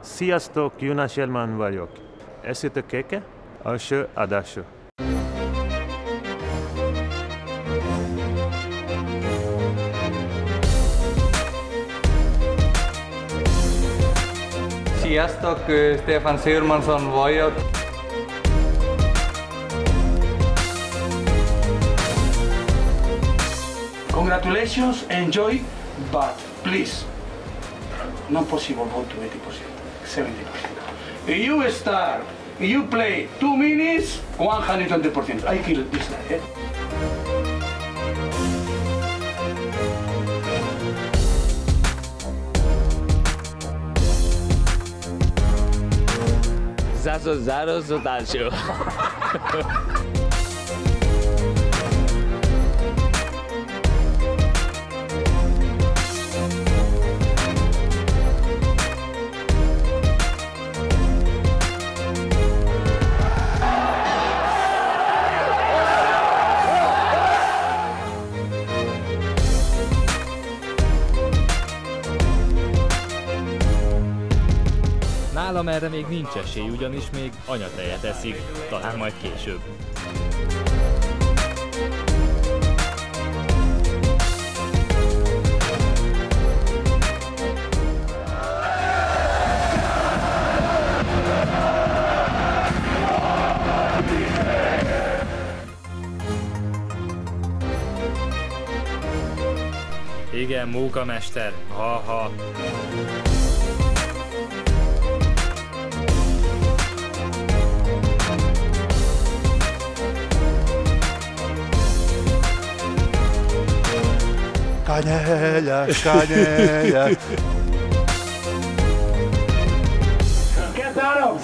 Sziasztok, Jonas Jelman vagyok. Eszétek kéke? Első adású. Sziasztok, Stefan Sigurmansson vagyok. Congratulations, enjoy, but please, not possible go to 80%, 70%. If you start, you play two minutes, 120%. I kill this guy. Eh? Zazo Zodacio. Nálam erre még nincs esély, ugyanis még anyatejet eszik, talán majd később. Igen, mókamester, ha-ha. Canelha, canelha. Quer dar, não?